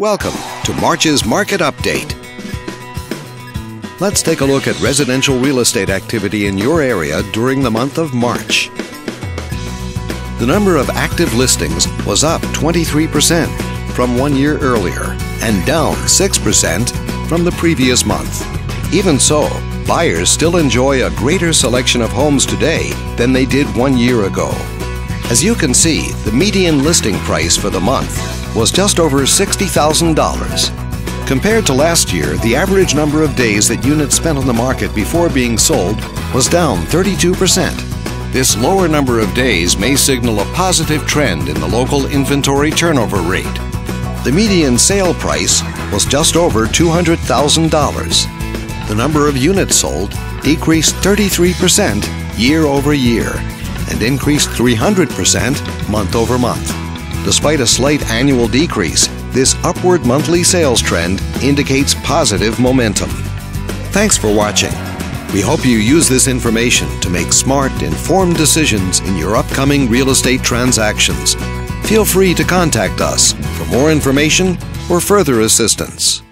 Welcome to March's Market Update. Let's take a look at residential real estate activity in your area during the month of March. The number of active listings was up 23% from one year earlier and down 6% from the previous month. Even so, buyers still enjoy a greater selection of homes today than they did one year ago. As you can see, the median listing price for the month was just over $60,000. Compared to last year, the average number of days that units spent on the market before being sold was down 32%. This lower number of days may signal a positive trend in the local inventory turnover rate. The median sale price was just over $200,000. The number of units sold decreased 33% year over year and increased 300% month over month. Despite a slight annual decrease, this upward monthly sales trend indicates positive momentum. Thanks for watching. We hope you use this information to make smart, informed decisions in your upcoming real estate transactions. Feel free to contact us for more information or further assistance.